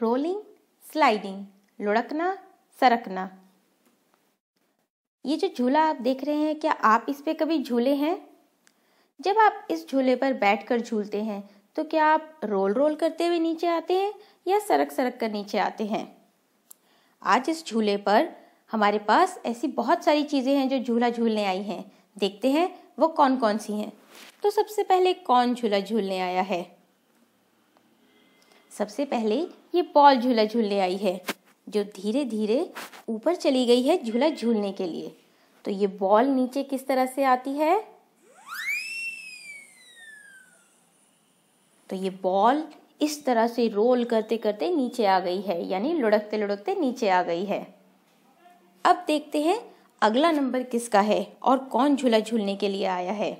Rolling sliding लुढ़कना, सरकना। ये जो झूला आप देख रहे हैं, क्या आप इस पे कभी झूले हैं? जब आप इस झूले पर बैठकर झूलते हैं तो क्या आप रोल रोल करते हुए नीचे आते हैं या सरक सरक कर नीचे आते हैं? आज इस झूले पर हमारे पास ऐसी बहुत सारी चीज़ें हैं जो झूला झूलने आई हैं। देखते हैं वो कौन कौन सी हैं। तो सबसे पहले कौन झूला झूलने आया है? सबसे पहले ये बॉल झूला झूलने आई है, जो धीरे धीरे ऊपर चली गई है झूला झूलने के लिए। तो ये बॉल नीचे किस तरह से आती है? तो ये बॉल इस तरह से रोल करते करते नीचे आ गई है, यानी लुढ़कते लुढ़कते नीचे आ गई है। अब देखते हैं अगला नंबर किसका है और कौन झूला झूलने के लिए आया है।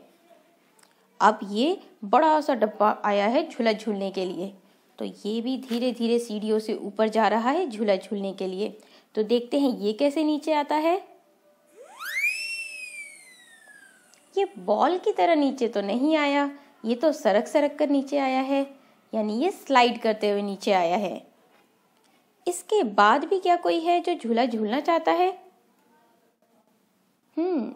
अब ये बड़ा सा डब्बा आया है झूला झूलने के लिए। तो ये भी धीरे धीरे सीढ़ियों से ऊपर जा रहा है झूला झूलने के लिए। तो देखते हैं ये कैसे नीचे आता है। ये बॉल की तरह नीचे तो नहीं आया, ये तो सरक सरक कर नीचे आया है, यानी ये स्लाइड करते हुए नीचे आया है। इसके बाद भी क्या कोई है जो झूला झूलना चाहता है? हम्म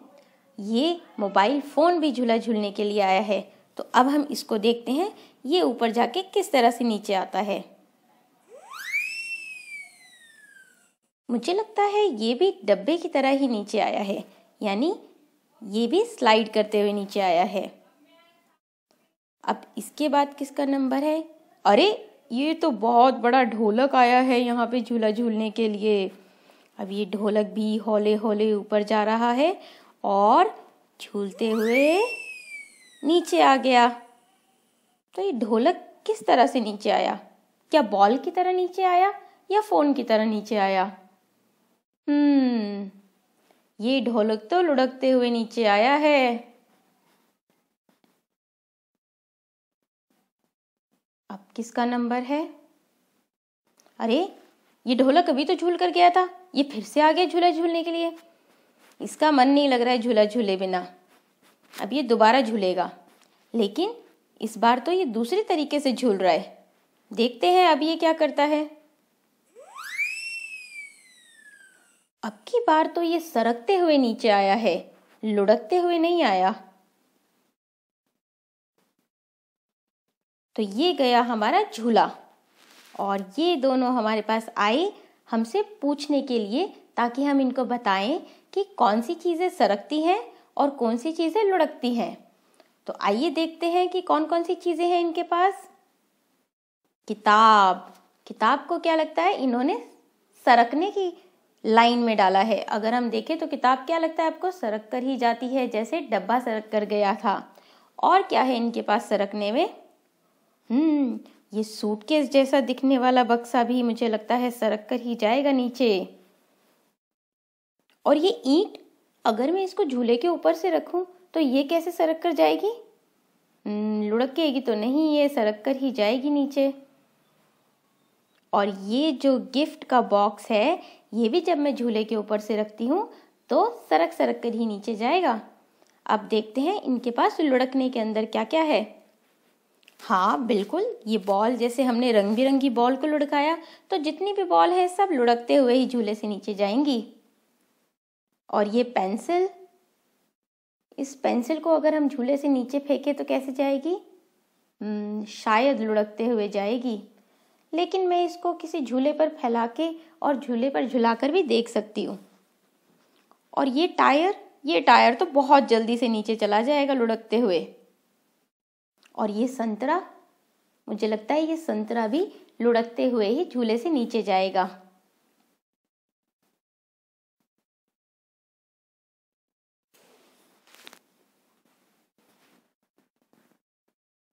ये मोबाइल फ़ोन भी झूला झूलने के लिए आया है। तो अब हम इसको देखते हैं, ये ऊपर जाके किस तरह से नीचे आता है। मुझे लगता है ये भी डब्बे की तरह ही नीचे आया है, यानी ये भी स्लाइड करते हुए नीचे आया है। अब इसके बाद किसका नंबर है? अरे, ये तो बहुत बड़ा ढोलक आया है यहाँ पे झूला झूलने के लिए। अब ये ढोलक भी हौले हौले ऊपर जा रहा है और झूलते हुए नीचे आ गया। तो ये ढोलक किस तरह से नीचे आया? क्या बॉल की तरह नीचे आया या फ़ोन की तरह नीचे आया? हम्म ये ढोलक तो लुढ़कते हुए नीचे आया है। अब किसका नंबर है? अरे, ये ढोलक अभी तो झूल कर गया था। ये फिर से आ गया झूला झूलने के लिए। इसका मन नहीं लग रहा है झूला झूले बिना। अब ये दोबारा झूलेगा। लेकिन इस बार तो ये दूसरे तरीके से झूल रहा है। देखते हैं अब ये क्या करता है। अब की बार तो ये सरकते हुए नीचे आया है, लुढ़कते हुए नहीं आया। तो ये गया हमारा झूला, और ये दोनों हमारे पास आए हमसे पूछने के लिए, ताकि हम इनको बताएँ कि कौन सी चीज़ें सरकती हैं और कौन सी चीज़ें लुढ़कती हैं। तो आइए देखते हैं कि कौन कौन सी चीज़ें हैं इनके पास। किताब। किताब को क्या लगता है? इन्होंने सरकने की लाइन में डाला है। अगर हम देखें तो किताब क्या लगता है आपको? सरक कर ही जाती है, जैसे डब्बा सरक कर गया था। और क्या है इनके पास सरकने में? हम्म ये सूटकेस जैसा दिखने वाला बक्सा भी मुझे लगता है सरक कर ही जाएगा नीचे। और ये ईंट, अगर मैं इसको झूले के ऊपर से रखूँ तो ये कैसे सरक कर जाएगी? हम्म, लुढ़केगी तो नहीं ये सरक कर ही जाएगी नीचे। और ये जो गिफ्ट का बॉक्स है ये भी जब मैं झूले के ऊपर से रखती हूँ तो सरक सरक कर ही नीचे जाएगा। अब देखते हैं इनके पास लुढ़कने के अंदर क्या क्या है। हाँ बिल्कुल ये बॉल जैसे हमने रंग बिरंगी बॉल को लुढ़काया तो जितनी भी बॉल है सब लुढ़कते हुए ही झूले से नीचे जाएँगी। और ये पेंसिल इस पेंसिल को अगर हम झूले से नीचे फेंके तो कैसे जाएगी? हम्म, शायद लुढ़कते हुए जाएगी। लेकिन मैं इसको किसी झूले पर फैला के और झूले पर झुलाकर भी देख सकती हूँ। और ये टायर ये टायर तो बहुत जल्दी से नीचे चला जाएगा लुढ़कते हुए। और ये संतरा मुझे लगता है ये संतरा भी लुढ़कते हुए ही झूले से नीचे जाएगा।